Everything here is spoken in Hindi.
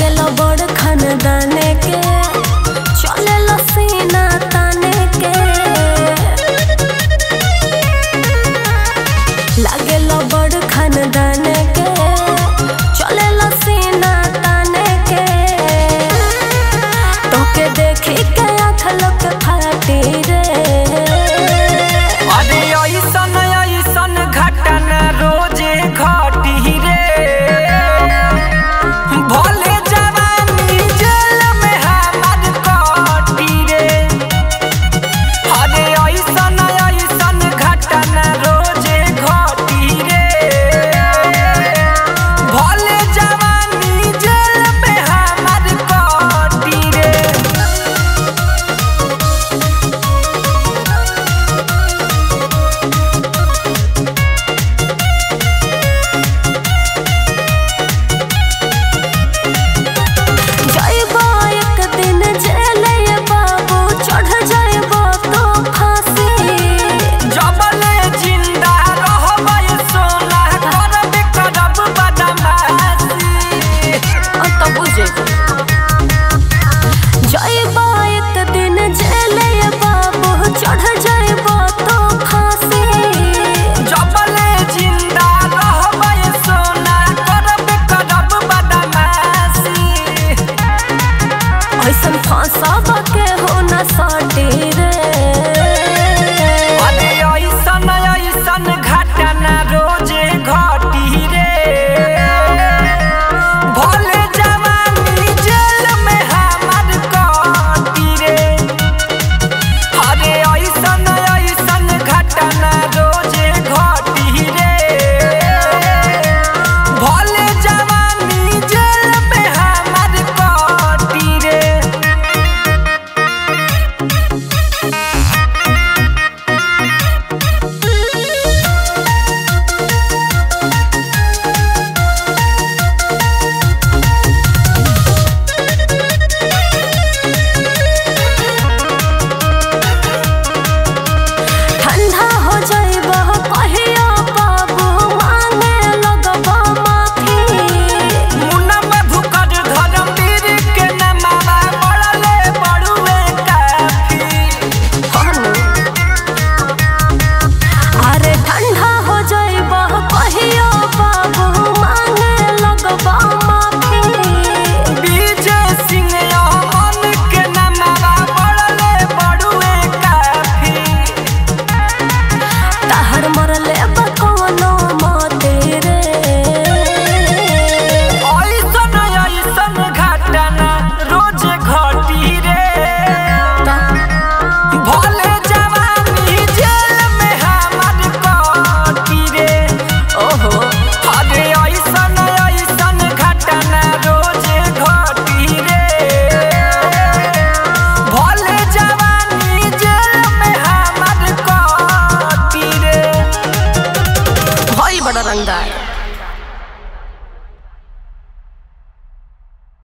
लागल बड़ खानदान barangay.